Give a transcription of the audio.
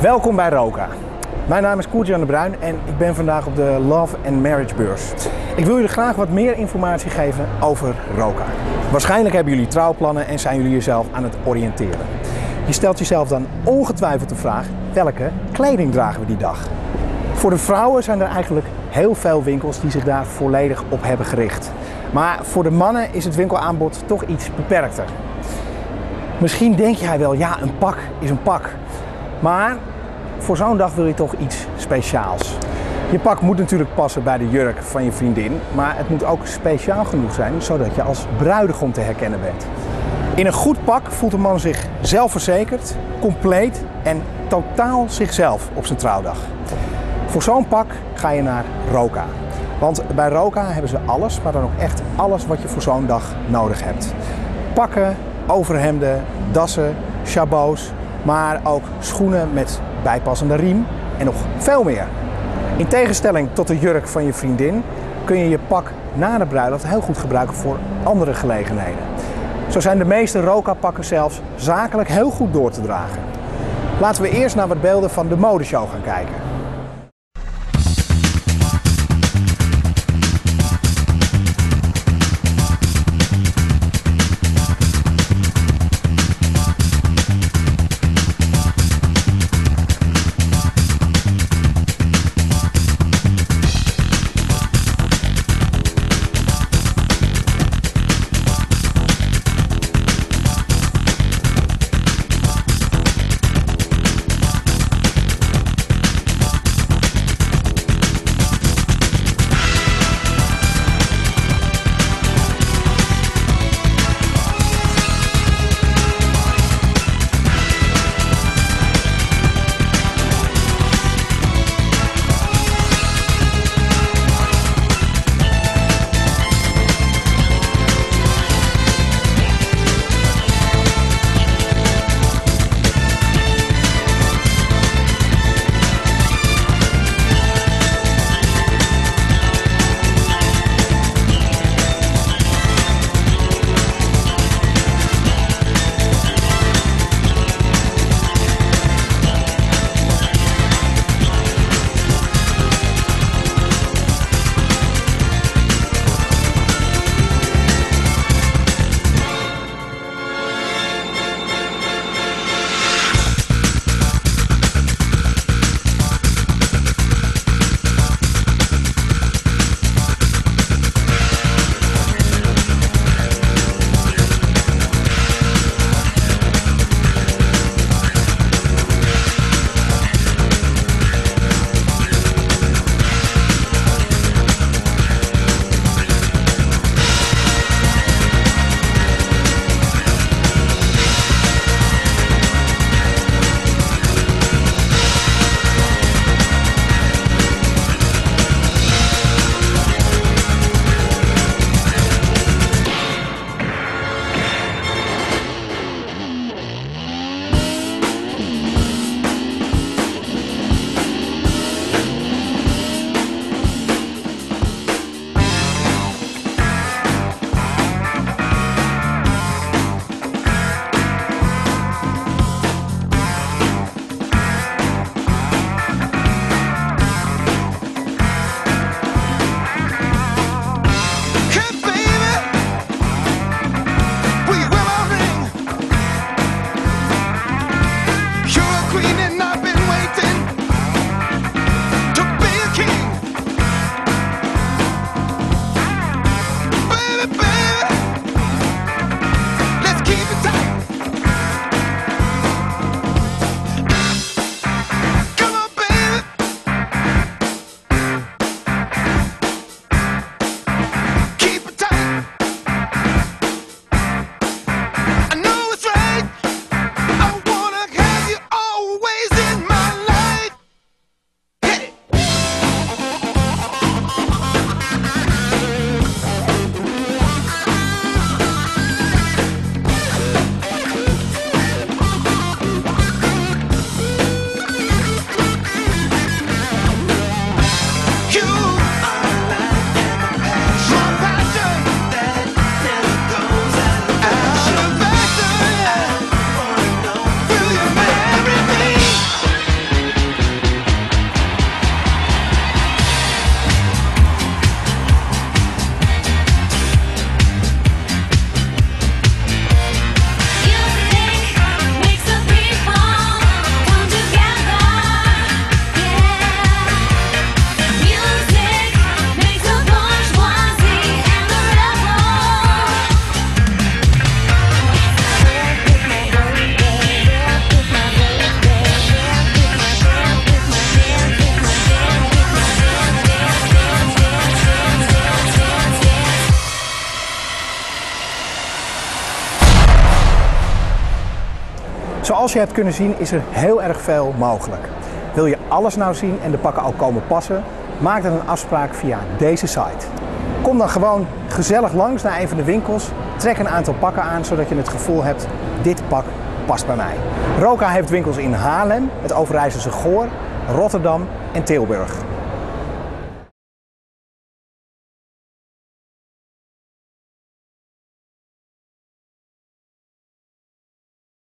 Welkom bij Roka. Mijn naam is Koertjan de Bruin en ik ben vandaag op de Love and Marriage Beurs. Ik wil jullie graag wat meer informatie geven over Roka. Waarschijnlijk hebben jullie trouwplannen en zijn jullie jezelf aan het oriënteren. Je stelt jezelf dan ongetwijfeld de vraag: welke kleding dragen we die dag? Voor de vrouwen zijn er eigenlijk heel veel winkels die zich daar volledig op hebben gericht. Maar voor de mannen is het winkelaanbod toch iets beperkter. Misschien denk jij wel, ja, een pak is een pak. Maar voor zo'n dag wil je toch iets speciaals. Je pak moet natuurlijk passen bij de jurk van je vriendin, maar het moet ook speciaal genoeg zijn zodat je als bruidegom te herkennen bent. In een goed pak voelt een man zich zelfverzekerd, compleet en totaal zichzelf op zijn trouwdag. Voor zo'n pak ga je naar Roka. Want bij Roka hebben ze alles, maar dan ook echt alles wat je voor zo'n dag nodig hebt. Pakken, overhemden, dassen, chabots, maar ook schoenen met bijpassende riem en nog veel meer. In tegenstelling tot de jurk van je vriendin kun je je pak na de bruiloft heel goed gebruiken voor andere gelegenheden. Zo zijn de meeste Roka-pakken zelfs zakelijk heel goed door te dragen. Laten we eerst naar wat beelden van de modeshow gaan kijken. Zoals je hebt kunnen zien is er heel erg veel mogelijk. Wil je alles nou zien en de pakken ook komen passen? Maak dan een afspraak via deze site. Kom dan gewoon gezellig langs naar een van de winkels. Trek een aantal pakken aan zodat je het gevoel hebt: dit pak past bij mij. Roka heeft winkels in Haarlem, het Overijsselse Goor, Rotterdam en Tilburg.